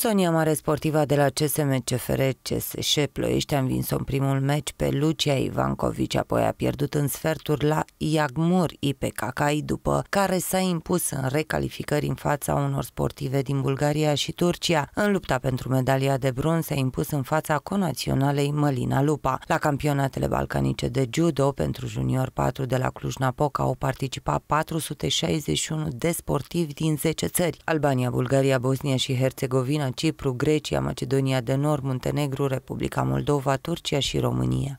Sonia Mare, sportiva de la CSM CFR CSș Ploiești, a învins-o în primul meci pe Lucia Ivancovici, apoi a pierdut în sferturi la Iagmur IPKK, după care s-a impus în recalificări în fața unor sportive din Bulgaria și Turcia. În lupta pentru medalia de bronz s-a impus în fața conaționalei Mălina Lupa. La campionatele balcanice de judo pentru junior 4 de la Cluj-Napoca au participat 461 de sportivi din 10 țări. Albania, Bulgaria, Bosnia și Herțegovina Cipru, Grecia, Macedonia de Nord, Muntenegru, Republica Moldova, Turcia și România.